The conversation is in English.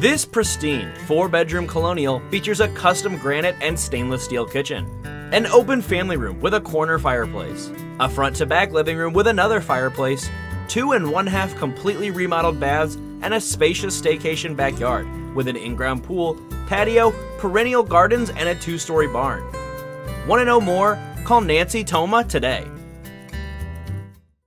This pristine four bedroom colonial features a custom granite and stainless steel kitchen, an open family room with a corner fireplace, a front to back living room with another fireplace, two and one half completely remodeled baths, and a spacious staycation backyard with an in ground pool, patio, perennial gardens, and a two story barn. Want to know more? Call Nancy Thoma today.